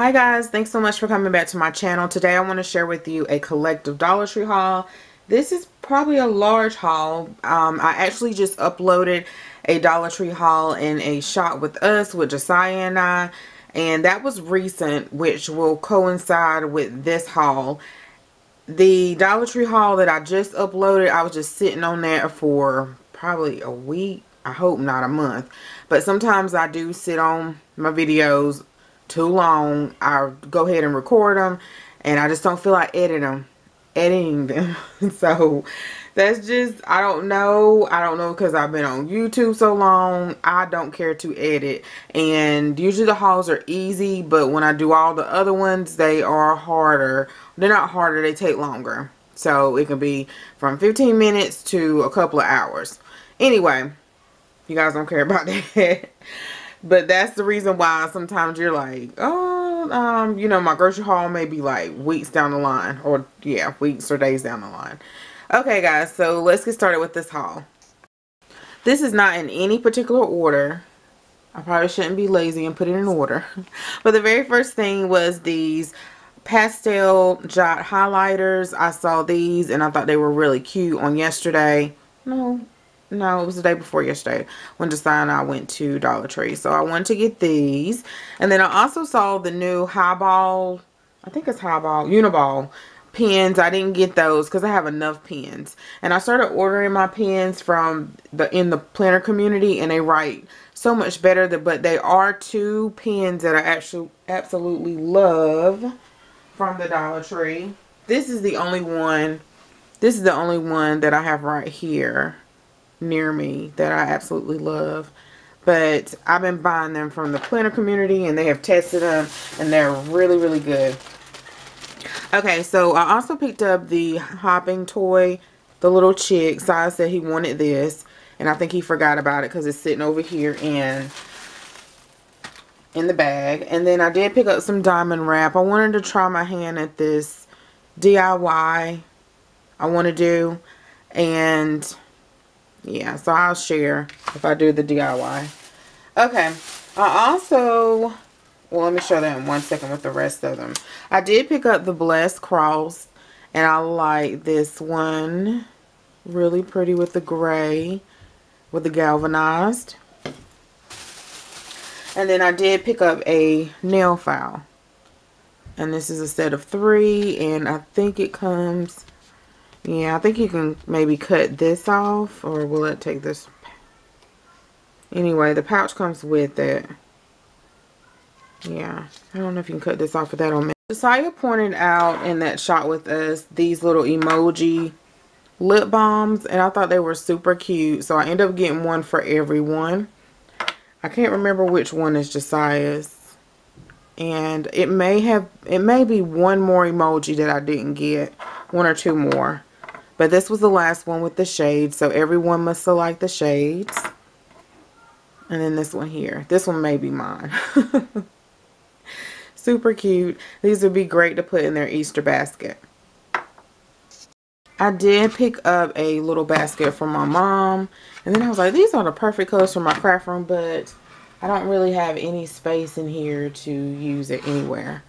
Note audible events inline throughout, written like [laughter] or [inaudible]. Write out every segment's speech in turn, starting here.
Hi guys, thanks so much for coming back to my channel. Today I want to share with you a collective Dollar Tree haul. This is probably a large haul. Um, I actually just uploaded a Dollar Tree haul in a shot with us with Josiah and I. And that was recent, which will coincide with this haul. The Dollar Tree haul that I just uploaded, I was just sitting on that for probably a week. I hope not a month. But sometimes I do sit on my videos too long, I go ahead and record them and I just don't feel like editing them, editing them. [laughs] so that's just, I don't know. I don't know because I've been on YouTube so long. I don't care to edit. And usually the hauls are easy, but when I do all the other ones, they are harder. They're not harder, they take longer. So it can be from 15 minutes to a couple of hours. Anyway, you guys don't care about [laughs] that. But that's the reason why sometimes you're like, oh, um, you know, my grocery haul may be like weeks down the line. Or, yeah, weeks or days down the line. Okay, guys, so let's get started with this haul. This is not in any particular order. I probably shouldn't be lazy and put it in order. [laughs] But the very first thing was these pastel jot highlighters. I saw these and I thought they were really cute on yesterday. No, no, it was the day before yesterday when Josiah and I went to Dollar Tree. So I wanted to get these. And then I also saw the new highball, I think it's highball, uniball pens. I didn't get those because I have enough pens. And I started ordering my pens from the in the planner community and they write so much better. That, but they are two pens that I actually absolutely love from the Dollar Tree. This is the only one. This is the only one that I have right here near me that I absolutely love. But I've been buying them from the planner community and they have tested them and they're really, really good. Okay, so I also picked up the hopping toy, the little chick. Sai said he wanted this and I think he forgot about it because it's sitting over here in in the bag. And then I did pick up some diamond wrap. I wanted to try my hand at this DIY I want to do. And yeah, so I'll share if I do the DIY. Okay, I also, well, let me show them one second with the rest of them. I did pick up the Blessed Cross, and I like this one. Really pretty with the gray, with the galvanized. And then I did pick up a nail file. And this is a set of three, and I think it comes yeah, I think you can maybe cut this off or will it take this? Anyway, the pouch comes with it. Yeah, I don't know if you can cut this off with that on me. Josiah pointed out in that shot with us these little emoji lip balms and I thought they were super cute. So I ended up getting one for everyone. I can't remember which one is Josiah's. And it may have, it may be one more emoji that I didn't get. One or two more. But this was the last one with the shades. So everyone must select the shades. And then this one here. This one may be mine. [laughs] Super cute. These would be great to put in their Easter basket. I did pick up a little basket for my mom. And then I was like, these are the perfect colors for my craft room. But I don't really have any space in here to use it anywhere.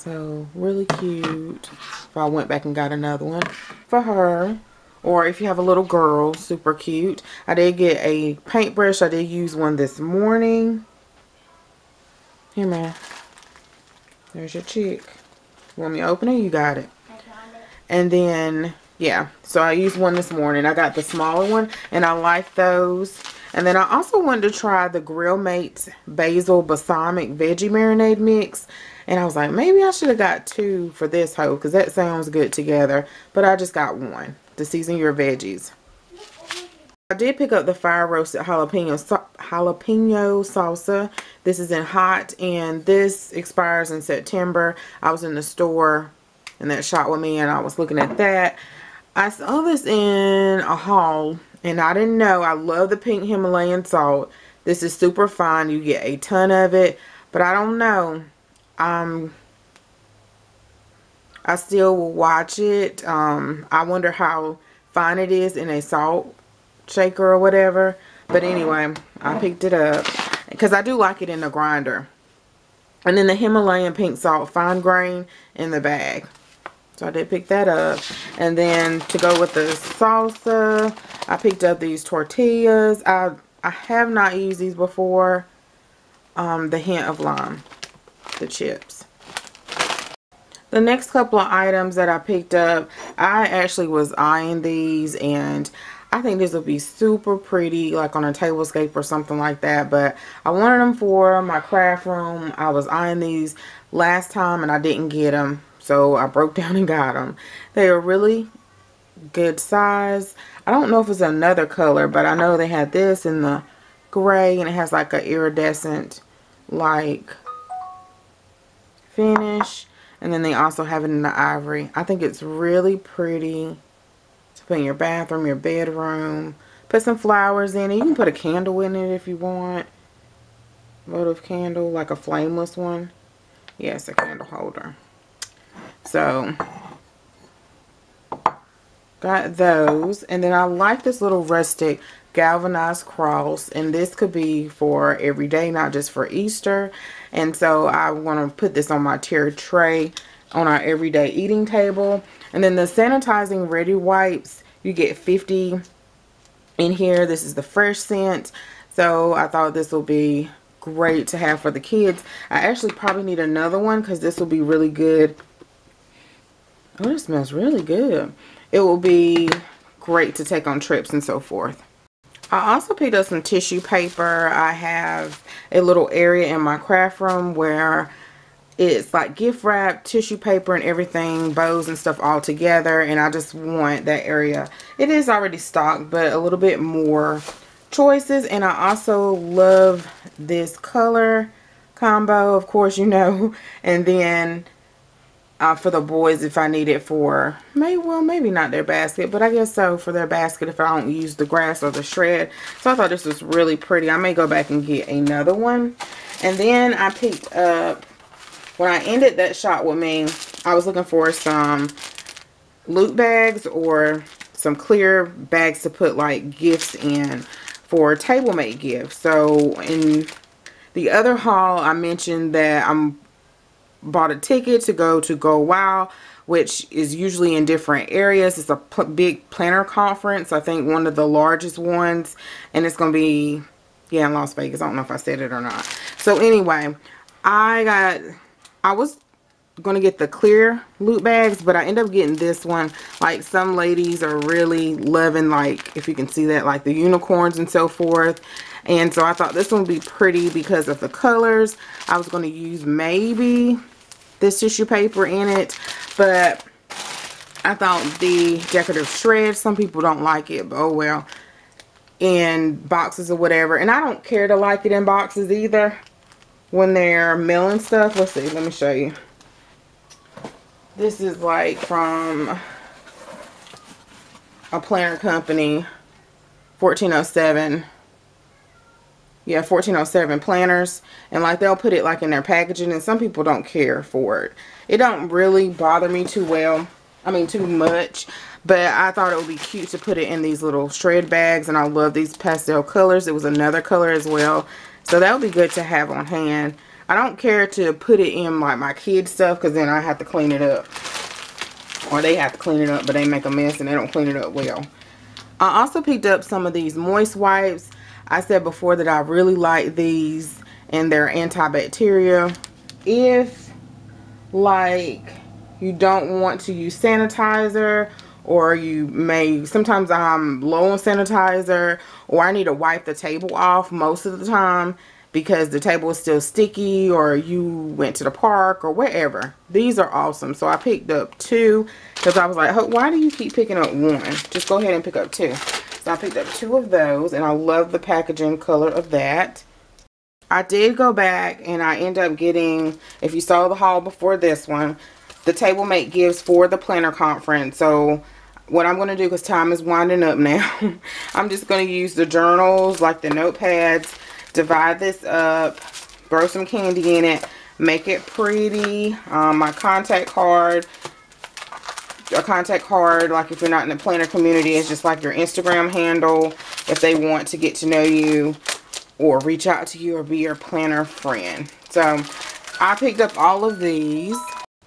So really cute. If I went back and got another one for her. Or if you have a little girl, super cute. I did get a paintbrush. I did use one this morning. Here, man. There's your. You want me to open it? You got it. And then, yeah. So I used one this morning. I got the smaller one. And I like those. And then I also wanted to try the Grill Mates Basil Balsamic Veggie Marinade Mix. And I was like, maybe I should have got two for this hoe because that sounds good together. But I just got one to season your veggies. I did pick up the fire roasted jalapeno, jalapeno salsa. This is in hot and this expires in September. I was in the store and that shot with me and I was looking at that. I saw this in a haul and I didn't know. I love the pink Himalayan salt. This is super fine. You get a ton of it. But I don't know um I still will watch it. Um, I wonder how fine it is in a salt shaker or whatever. But anyway, I picked it up because I do like it in the grinder. And then the Himalayan pink salt fine grain in the bag. So I did pick that up. And then to go with the salsa, I picked up these tortillas. I I have not used these before. Um, the hint of lime, the chips. The next couple of items that I picked up, I actually was eyeing these and I think this would be super pretty like on a table scape or something like that. But I wanted them for my craft room. I was eyeing these last time and I didn't get them. So I broke [laughs] down and got them. They are really good size. I don't know if it's another color, but I know they had this in the gray and it has like an iridescent like finish. And then they also have it in the ivory. I think it's really pretty to put in your bathroom, your bedroom. Put some flowers in it. You can put a candle in it if you want. Votive candle, like a flameless one. Yes, a candle holder. So, got those. And then I like this little rustic galvanized cross. And this could be for every day, not just for Easter. And so I want to put this on my tier tray on our everyday eating table. And then the sanitizing ready wipes, you get 50 in here. This is the fresh scent. So I thought this will be great to have for the kids. I actually probably need another one because this will be really good. Oh, it smells really good. It will be great to take on trips and so forth. I also picked up some tissue paper. I have a little area in my craft room where it's like gift wrap, tissue paper and everything, bows and stuff all together. And I just want that area. It is already stocked, but a little bit more choices. And I also love this color combo, of course, you know. [laughs] And then uh, for the boys if I need it for, may well, maybe not their basket, but I guess so for their basket if I don't use the grass or the shred. So I thought this was really pretty. I may go back and get another one. And then I picked up, when I ended that shot with me, I was looking for some loot bags or some clear bags to put like gifts in for table mate gifts. So in the other haul, I mentioned that I'm bought a ticket to go to Go Wild, which is usually in different areas. It's a big planner conference. I think one of the largest ones. And it's going to be, yeah, in Las Vegas. I don't know if I said it or not. So anyway, I got, I was going to get the clear loot bags, but I end up getting this one. Like some ladies are really loving, like, if you can see that, like the unicorns and so forth. And so I thought this one would be pretty because of the colors. I was going to use maybe this tissue paper in it. But I thought the decorative shred, some people don't like it, but oh well. In boxes or whatever. And I don't care to like it in boxes either. When they're mailing stuff. Let's see, let me show you. This is like from a planner company. 1407 yeah 1407 planners and like they'll put it like in their packaging and some people don't care for it. It don't really bother me too well I mean too much but I thought it would be cute to put it in these little shred bags and I love these pastel colors. It was another color as well so that would be good to have on hand. I don't care to put it in like my kids stuff because then I have to clean it up. Or they have to clean it up but they make a mess and they don't clean it up well. I also picked up some of these moist wipes I said before that I really like these and they're antibacterial. If like you don't want to use sanitizer or you may sometimes I'm low on sanitizer or I need to wipe the table off most of the time because the table is still sticky or you went to the park or wherever. These are awesome. So I picked up two because I was like, why do you keep picking up one? Just go ahead and pick up two. So I picked up two of those and I love the packaging color of that. I did go back and I end up getting, if you saw the haul before this one, the Table Mate gives for the planner conference. So what I'm going to do, because time is winding up now, [laughs] I'm just going to use the journals, like the notepads, divide this up, throw some candy in it, make it pretty. Um, my contact card, a contact card like if you're not in the planner community it's just like your Instagram handle if they want to get to know you or reach out to you or be your planner friend so I picked up all of these.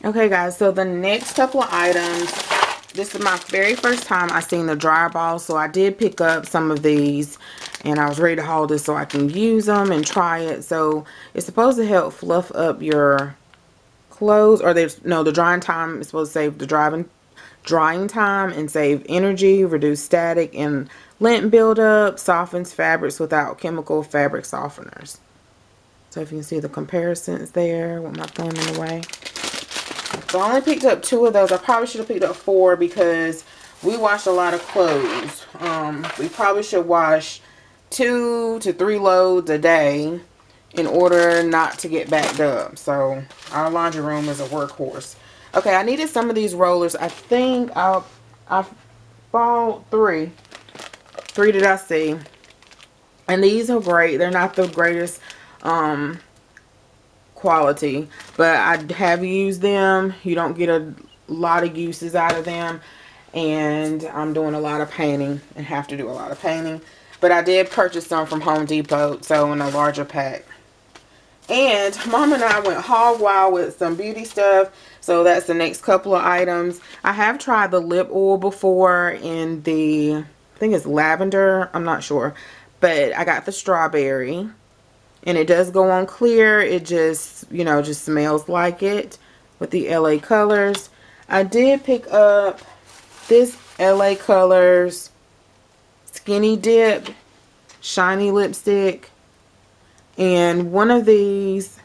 Okay guys, so the next couple of items, this is my very first time I seen the dryer balls. So I did pick up some of these and I was ready to haul this so I can use them and try it. So it's supposed to help fluff up your clothes or there's no the drying time is supposed to save the driving drying time and save energy, reduce static and lint buildup, softens fabrics without chemical fabric softeners. So if you can see the comparisons there with my thumb in the way. So I only picked up two of those. I probably should have picked up four because we wash a lot of clothes. Um, we probably should wash two to three loads a day in order not to get backed up. So our laundry room is a workhorse. Okay, I needed some of these rollers. I think I I bought three. Three did I see. And these are great. They're not the greatest um, quality. But I have used them. You don't get a lot of uses out of them. And I'm doing a lot of painting and have to do a lot of painting. But I did purchase some from Home Depot. So in a larger pack. And mom and I went hog wild with some beauty stuff. So that's the next couple of items. I have tried the lip oil before in the, I think it's lavender. I'm not sure. But I got the strawberry. And it does go on clear. It just, you know, just smells like it with the LA Colors. I did pick up this LA Colors Skinny Dip Shiny Lipstick. And one of these,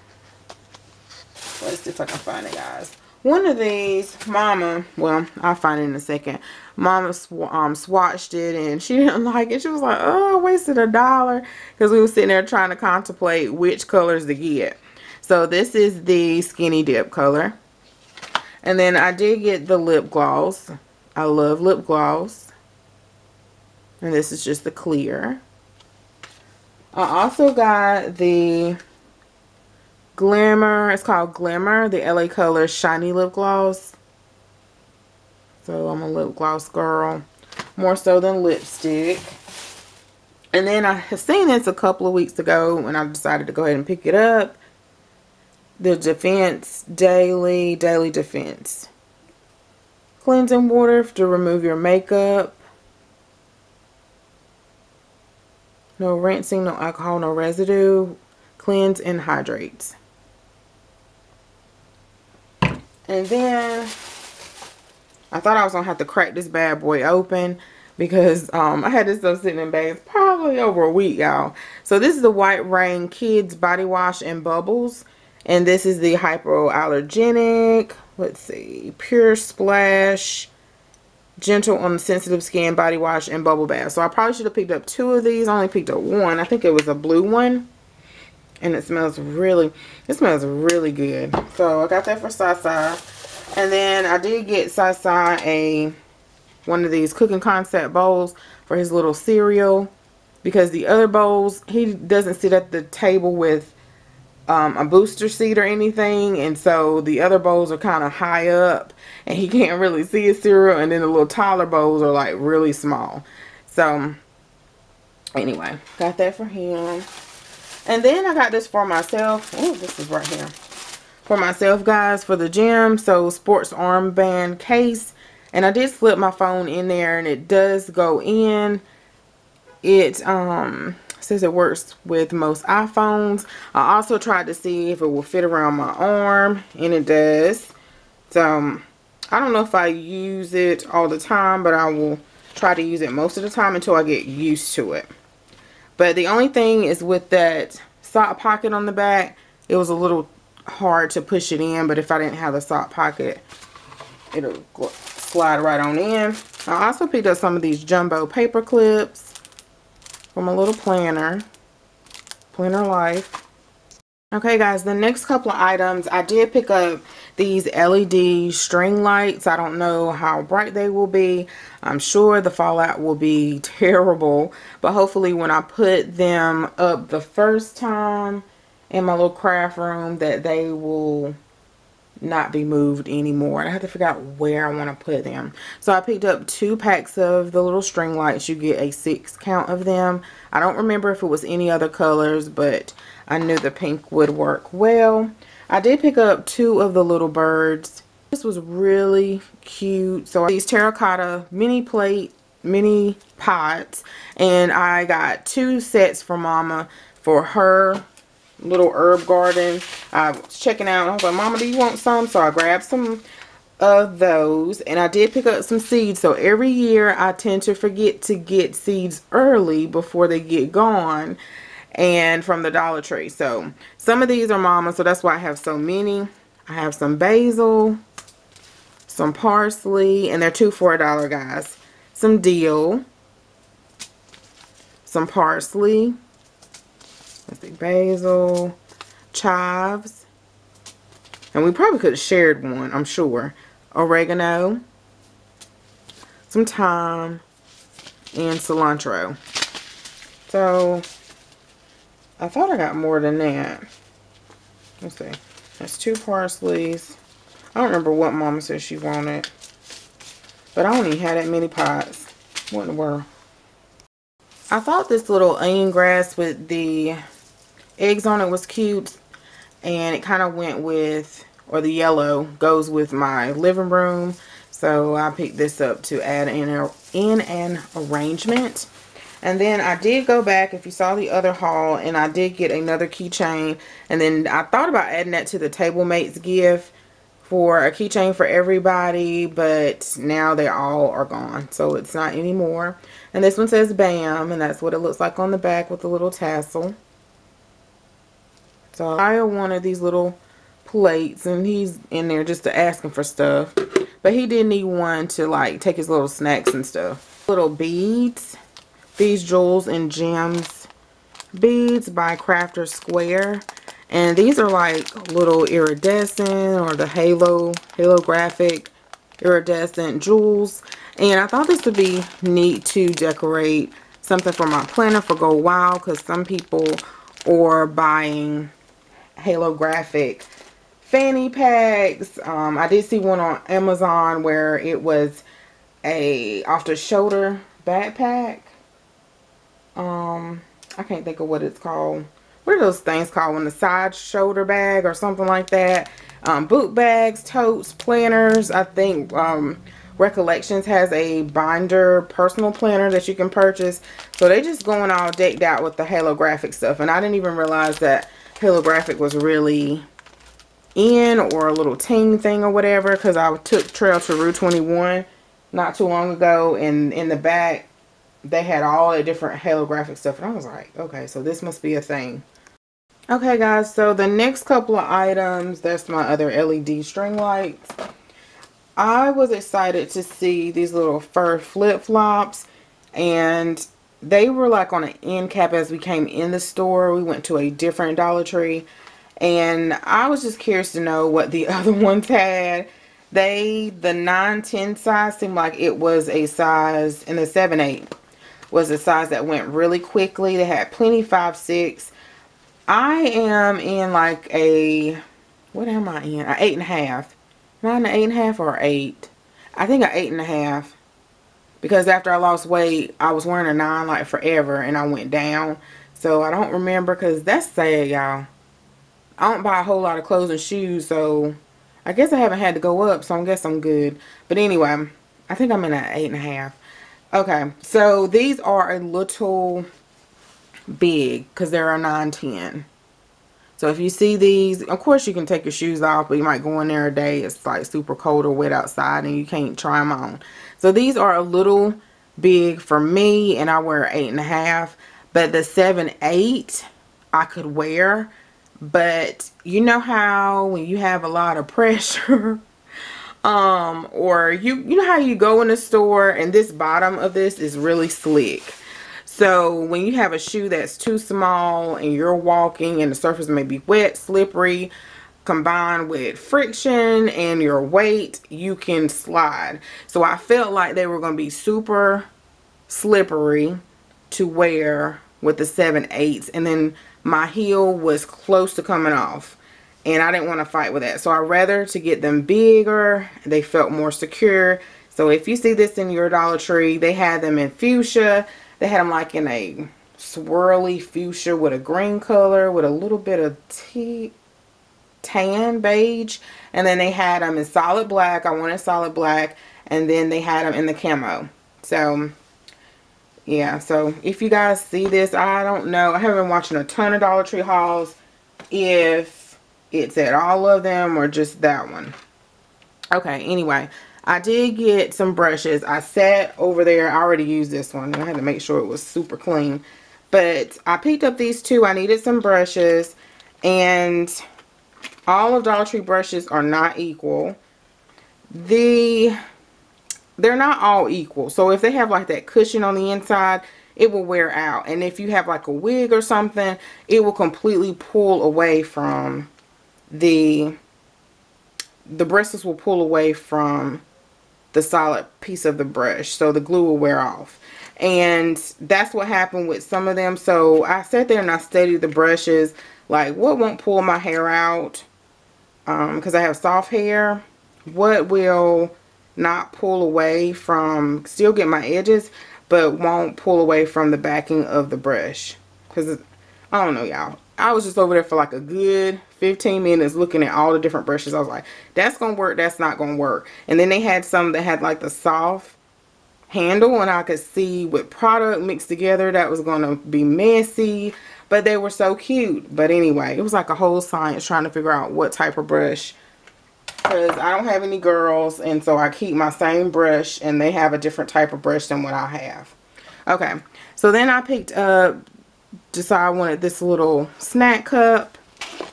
let's see if I can find it, guys. One of these, Mama, well, I'll find it in a second. Mama sw um, swatched it and she [laughs] didn't like it. She was like, oh, I wasted a dollar. Because we were sitting there trying to contemplate which colors to get. So this is the Skinny Dip color. And then I did get the lip gloss. I love lip gloss. And this is just the clear. I also got the Glamour. It's called Glamour, The LA Colors Shiny Lip Gloss. So I'm a lip gloss girl. More so than lipstick. And then I have seen this a couple of weeks ago and I decided to go ahead and pick it up. The Defense Daily, Daily Defense. Cleansing water to remove your makeup. No rinsing, no alcohol, no residue. Cleanse and hydrates. And then I thought I was going to have to crack this bad boy open because um, I had this stuff sitting in bags probably over a week, y'all. So this is the White Rain Kids Body Wash and Bubbles. And this is the hypoallergenic, let's see, Pure Splash gentle on the sensitive skin body wash and bubble bath. So i probably should have picked up two of these. I only picked up one. I think it was a blue one. And it smells really it smells really good. So i got that for sasa and then i did get sasa a one of these cooking concept bowls for his little cereal. Because the other bowls he doesn't sit at the table with um, a booster seat or anything. And so the other bowls are kind of high up and he [laughs] can't really see his cereal. And then the little taller bowls are like really small. So anyway, got that for him. And then I got this for myself. Oh, this is right here. For myself, guys, for the gym. So sports armband case. And I did slip my phone in there and it does go in. It, um, says it works with most iPhones. I also tried to see if it will fit around my arm and it does. So um, I don't know if I use it all the time but I will try to use it most of the time until I get used to it. But the only thing is with that sock pocket on the back it was a little hard to push it in but if I didn't have the sock pocket it'll slide right on in. I also picked up some of these jumbo paper clips from a little planner. Planner Life. Okay guys, the next couple of items, I did pick up these LED string lights. I don't know how bright they will be. I'm sure the fallout will be [laughs] terrible. But hopefully when I put them up the first time in my little craft room that they will not be moved anymore. and I have to figure out where I want to put them. So I picked up two packs of the little string lights. You get a six count of them. I don't remember if it was any other colors, but I knew the pink would work well. I did pick up two of the little birds. This was really cute. So these terracotta mini plate, mini pots. And I got two sets for mama for her little herb garden. I was checking out. I was like, Mama, do you want some? So I grabbed some of those and I did pick up some seeds so every year I tend to forget to get seeds early before they get gone and from the Dollar Tree so some of these are mama so that's why I have so many I have some basil some parsley and they're two for a dollar guys some dill some parsley let's see basil chives and we probably could have shared one I'm sure oregano, some thyme, and cilantro. So, I thought I got more than that. Let's see. That's two parsleys. I don't remember what Mama said she wanted. But I only had that many pots. What in the world? I thought this little onion grass with the eggs on it was cute. And it kind of went with or the yellow goes with my living room. So I picked this up to add in, a, in an arrangement. And then I did go back, if you saw the other haul, and I did get another keychain. And then I thought about adding that to the Table Mates gift for a keychain for everybody. But now they all are gone. So it's not anymore. And this one says BAM, and that's what it looks like on the back with the little tassel. So I wanted these little plates and he's in there just to asking for stuff. But he did need one to like take his little snacks and stuff. Little beads. These jewels and gems beads by Crafter Square. And these are like little iridescent or the halo, holographic iridescent jewels. And I thought this would be neat to decorate something for my planner for Go Wild because some people are buying holographic fanny packs. Um, I did see one on Amazon where it was a off the shoulder backpack. Um, I can't think of what it's called. What are those things called? When the side shoulder bag or something like that. Um, boot bags, totes, planners. I think um, Recollections has a binder personal planner that you can purchase. So they just going all decked out with the holographic stuff. And I didn't even realize that holographic was really in or a little teen thing or whatever because I took Trail to Rue 21 not too long ago and in the back they had all the different holographic stuff and I was like okay so this must be a thing. Okay guys so the next couple of items that's my other LED string lights. I was excited to see these little fur flip-flops and they were like on an end cap as we came in the store we went to a different Dollar Tree and I was just curious to know what the [laughs] other ones had. They, the 910 size seemed like it was a size, and the 7-8 was a size that went really quickly. They had plenty 5-6. I am in like a, what am I in? An 8.5. Am I in an 8.5 or 8? I think an 8.5. Because after I lost weight, I was wearing a 9 like forever and I went down. So I don't remember because that's sad, y'all. I don't buy a whole lot of clothes and shoes, so I guess I haven't had to go up, so I guess I'm good. But anyway, I think I'm in an eight and a half. Okay, so these are a little big because they're a 910. So if you see these, of course you can take your shoes off, but you might go in there a day. It's like super cold or wet outside and you can't try them on. So these are a little big for me and I wear eight and a half. But the seven, eight I could wear but you know how when you have a lot of pressure [laughs] um or you you know how you go in the store and this bottom of this is really slick so when you have a shoe that's too small and you're walking and the surface may be wet slippery combined with friction and your weight you can slide. So I felt like they were going to be super slippery to wear with the 7 8s and then my heel was close to coming off and I didn't want to fight with that. So I rather to get them bigger they felt more secure. So if you see this in your Dollar Tree they had them in fuchsia they had them like in a swirly fuchsia with a green color with a little bit of tea tan beige and then they had them in solid black I wanted solid black and then they had them in the camo. So yeah so if you guys see this I don't know I haven't been watching a ton of Dollar Tree hauls if it's at all of them or just that one. Okay anyway I did get some brushes I sat over there I already used this one I had to make sure it was super clean but I picked up these two I needed some brushes and all of Dollar Tree brushes are not equal. The they're not all equal. So if they have like that cushion on the inside, it will wear out. And if you have like a wig or something, it will completely pull away from the the bristles will pull away from the solid piece of the brush. So the glue will wear off. And that's what happened with some of them. So I sat there and I studied the brushes. Like what won't pull my hair out because um, I have soft hair, what will not pull away from, still get my edges, but won't pull away from the backing of the brush. Because, I don't know, y'all. I was just over there for like a good 15 minutes looking at all the different brushes. I was like, that's going to work, that's not going to work. And then they had some that had like the soft handle and I could see with product mixed together that was going to be messy. But they were so cute. But anyway, it was like a whole science trying to figure out what type of brush. Because I don't have any girls. And so I keep my same brush. And they have a different type of brush than what I have. Okay. So then I picked up. Decided I wanted this little snack cup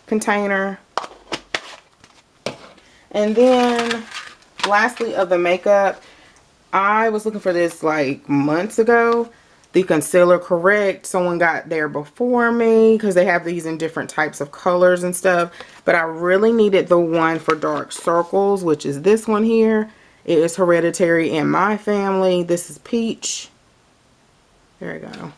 container. And then lastly of the makeup. I was looking for this like months ago. The concealer correct. Someone got there before me because they have these in different types of colors and stuff. But I really needed the one for dark circles which is this one here. It is hereditary in my family. This is peach. There we go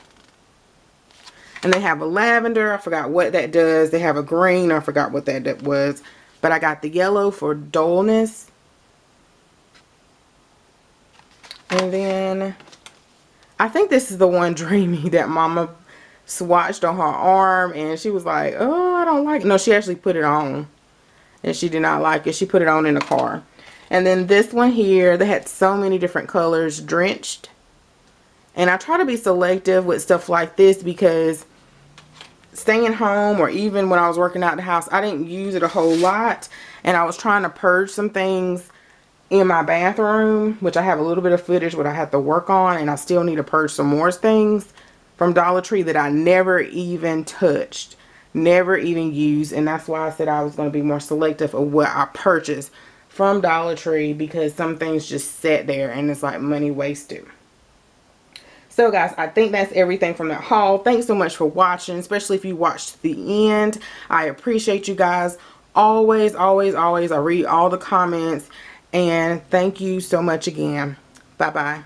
and they have a lavender I forgot what that does they have a green I forgot what that was but I got the yellow for dullness and then I think this is the one [laughs] Dreamy that mama swatched on her arm and she was like, oh, I don't like it. No, she actually put it on and she did not like it. She put it on in the car. And then this one here, they had so many different colors, drenched. And I try to be selective with stuff like this because staying home or even when I was working out the house, I didn't use it a whole lot. And I was trying to purge some things in my bathroom, which I have a little bit of footage what I have to work on, and I still need to purge some more things from Dollar Tree that I never even touched, never even used, and that's why I said I was going to be more selective of what I purchase from Dollar Tree because some things just sat there and it's like money wasted. So guys, I think that's everything from that haul. Thanks so much for watching, especially if you watched the end. I appreciate you guys. Always, always, always, I read all the comments and thank you so much again. Bye-bye.